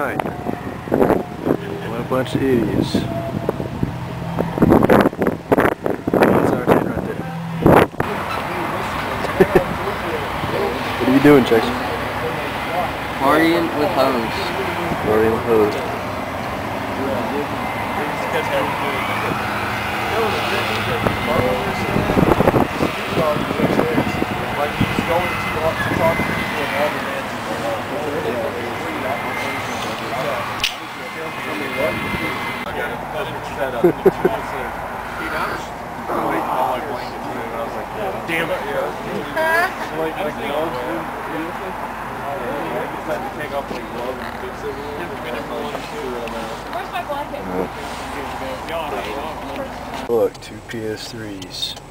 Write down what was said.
night. What a bunch of idiots. That's our kid right there. what are you doing, Chase? Partying with hoes. Partying with hoes. Like he's going to talk to talk to people and all the it set up. Damn it. Like, like gloves, I had to take off like gloves and fix it. Where's my blanket? Look, two PS3s.